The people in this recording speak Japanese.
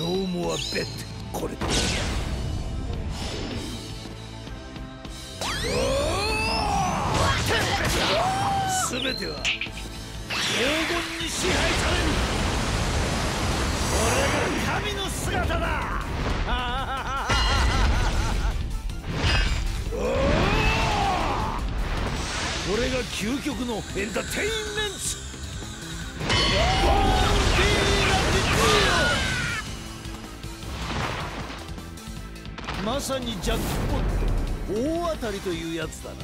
ノーモアベッドこれすべては黄金に支配される。俺が神の姿だ。これが究極のエンターテインメント。まさにジャックポット。大当たりというやつだな。